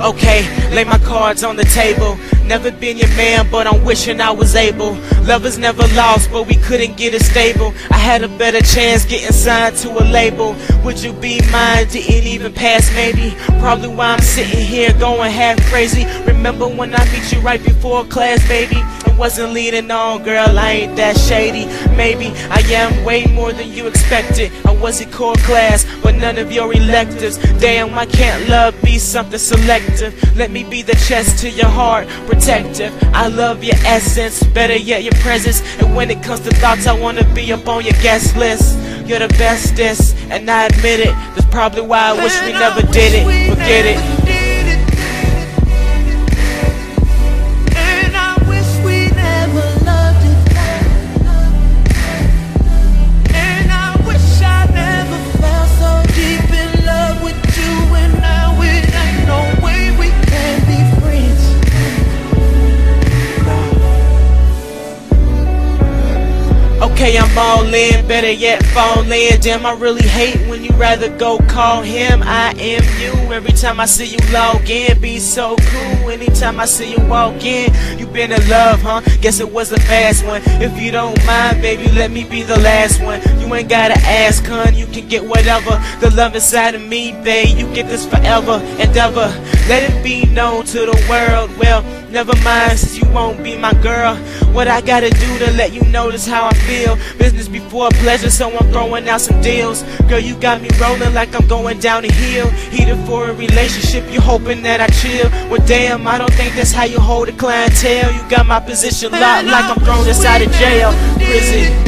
Okay, lay my cards on the table. Never been your man, but I'm wishing I was able. Lovers never lost, but we couldn't get it stable. I had a better chance getting signed to a label. Would you be mine? Didn't even pass, maybe. Probably why I'm sitting here going half crazy. Remember when I meet you right before class, baby? It wasn't leading on, girl, I ain't that shady. Maybe I am way more than you expected. I wasn't core class, but none of your electives. Damn, why can't love be something selective? Let me be the chest to your heart protective. I love your essence, better yet your presence. And when it comes to thoughts, I wanna be up on your guest list. You're the bestest, and I admit it. That's probably why I wish we never did it. Forget it. Okay, I'm all in, better yet fall in. Damn, I really hate when you rather go call him. I am you. Every time I see you log in, be so cool. Anytime I see you walk in, you been in love, huh? Guess it was a fast one. If you don't mind, baby, let me be the last one. You ain't gotta ask, hun. You can get whatever. The love inside of me, babe. You get this forever and ever. Let it be known to the world. Well, never mind, since you won't be my girl. What I gotta do to let you notice how I feel Business before pleasure, so I'm throwing out some deals Girl, you got me rolling like I'm going down a hill Heated for a relationship, you hoping that I chill. Well damn, I don't think that's how you hold a clientele. You got my position locked like I'm thrown inside of jail. Prison